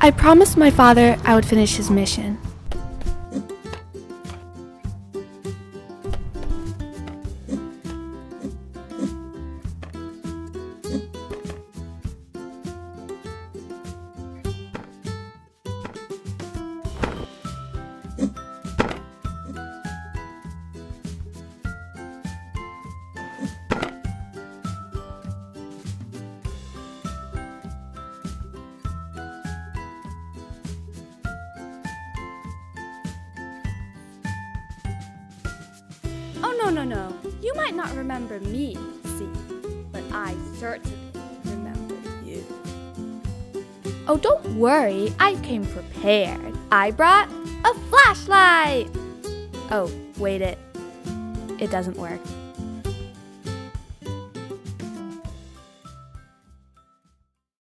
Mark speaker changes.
Speaker 1: I promised my father I would finish his mission.
Speaker 2: No, no, no. You might not remember me, see, but I certainly remember you. Oh, don't worry. I came prepared. I brought a flashlight. Oh, wait, it. It doesn't work.